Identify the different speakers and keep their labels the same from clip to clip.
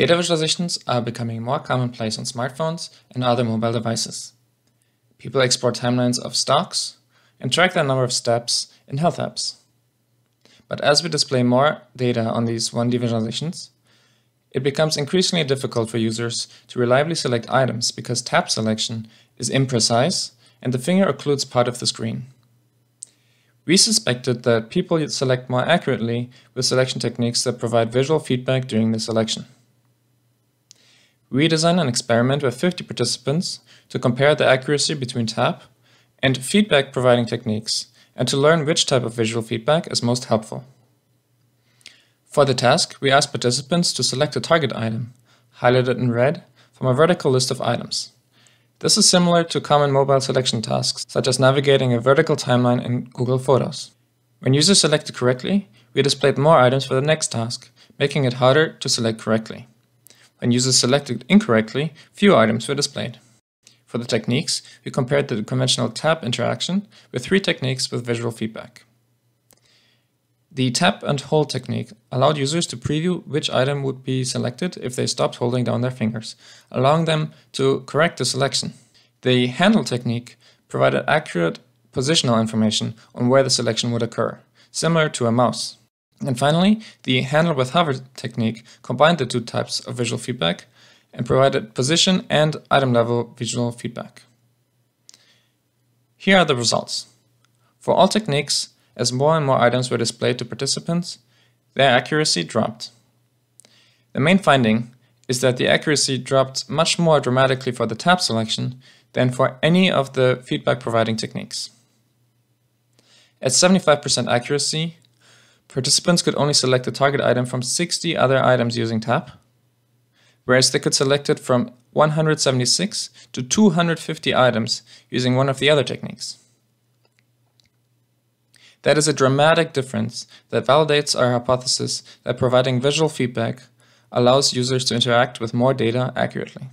Speaker 1: Data visualizations are becoming more commonplace on smartphones and other mobile devices. People export timelines of stocks and track the number of steps in health apps. But as we display more data on these 1D visualizations, it becomes increasingly difficult for users to reliably select items because tap selection is imprecise and the finger occludes part of the screen. We suspected that people select more accurately with selection techniques that provide visual feedback during the selection. We designed an experiment with 50 participants to compare the accuracy between tap and feedback providing techniques and to learn which type of visual feedback is most helpful. For the task, we asked participants to select a target item, highlighted in red, from a vertical list of items. This is similar to common mobile selection tasks, such as navigating a vertical timeline in Google Photos. When users selected correctly, we displayed more items for the next task, making it harder to select correctly. When users selected incorrectly, few items were displayed. For the techniques, we compared the conventional tap interaction with three techniques with visual feedback. The tap and hold technique allowed users to preview which item would be selected if they stopped holding down their fingers, allowing them to correct the selection. The handle technique provided accurate positional information on where the selection would occur, similar to a mouse. And finally, the handle with hover technique combined the two types of visual feedback and provided position and item level visual feedback. Here are the results. For all techniques, as more and more items were displayed to participants, their accuracy dropped. The main finding is that the accuracy dropped much more dramatically for the tap selection than for any of the feedback providing techniques. At 75% accuracy, participants could only select the target item from 60 other items using tap, whereas they could select it from 176 to 250 items using one of the other techniques. That is a dramatic difference that validates our hypothesis that providing visual feedback allows users to interact with more data accurately.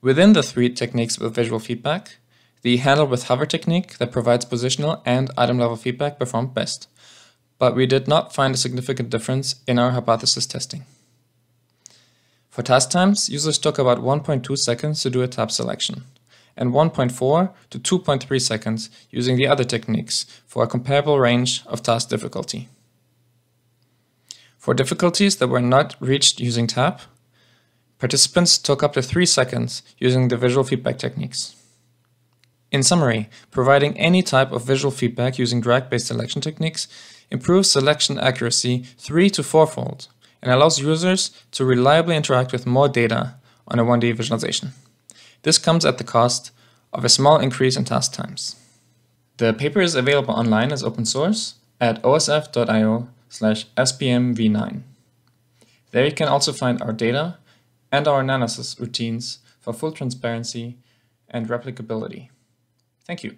Speaker 1: Within the three techniques with visual feedback, the handle with hover technique that provides positional and item level feedback performed best, but we did not find a significant difference in our hypothesis testing. For task times, users took about 1.2 seconds to do a tap selection, and 1.4 to 2.3 seconds using the other techniques for a comparable range of task difficulty. For difficulties that were not reached using tap, participants took up to 3 seconds using the visual feedback techniques. In summary, providing any type of visual feedback using drag-based selection techniques improves selection accuracy 3 to 4-fold and allows users to reliably interact with more data on a 1D visualization. This comes at the cost of a small increase in task times. The paper is available online as open source at osf.io slash spmv9. There you can also find our data and our analysis routines for full transparency and replicability. Thank you.